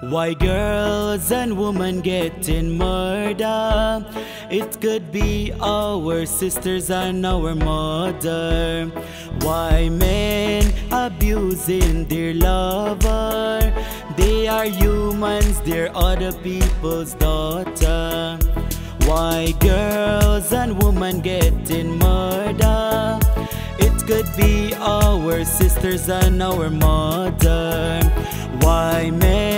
Why girls and women getting murdered? It could be our sisters and our mother. Why men abusing their lover? They are humans, they're other people's daughter. Why girls and women getting murdered? It could be our sisters and our mother. Why men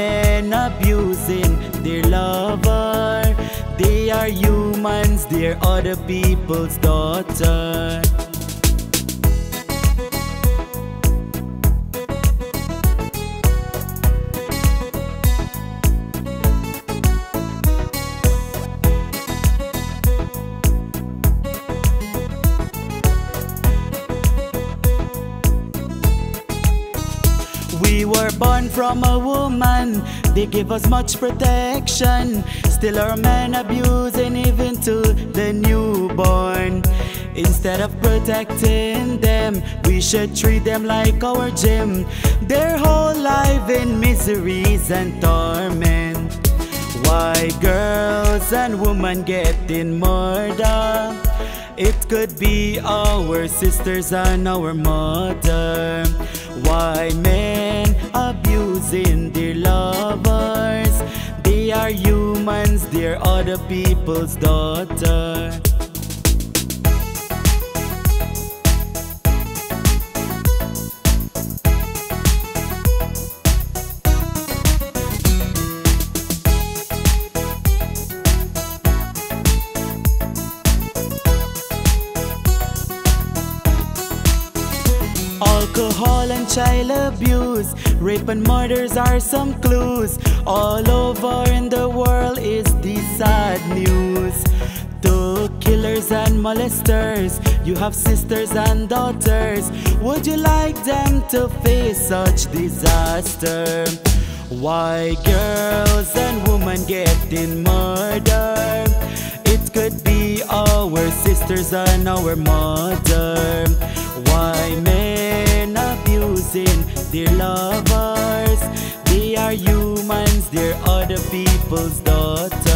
humans, they're other people's daughter. Were born from a woman, they give us much protection. Still, our men abusing even to the newborn. Instead of protecting them, we should treat them like our gym. Their whole life in miseries and torment. Why girls and women getting murdered? It could be our sisters and our mother. Why men abusing their lovers? They are humans, they're other people's daughter. Alcohol and child abuse, rape and murders are some clues. All over in the world is the sad news. To killers and molesters, you have sisters and daughters. Would you like them to face such disaster? Why girls and women getting murdered? It could be our sisters and our mother. Why abusing their lovers? They are humans, they're other people's daughter.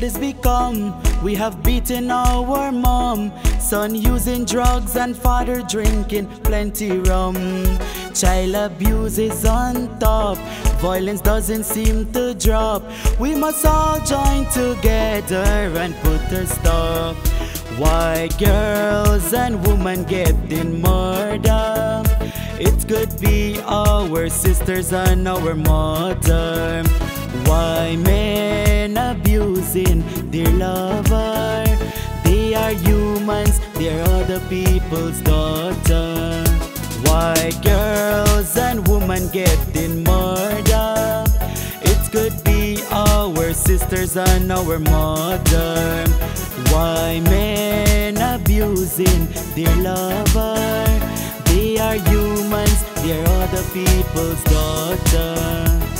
World is become. We have beaten our mom. Son using drugs and father drinking plenty rum. Child abuse is on top. Violence doesn't seem to drop. We must all join together and put a stop. Why girls and women getting murdered? It could be our sisters and our mother. Why men abusing their lover? They are humans, they're other people's daughter. Why girls and women getting murdered? It could be our sisters and our mother. Why men abusing their lover? They are humans, they're other people's daughter.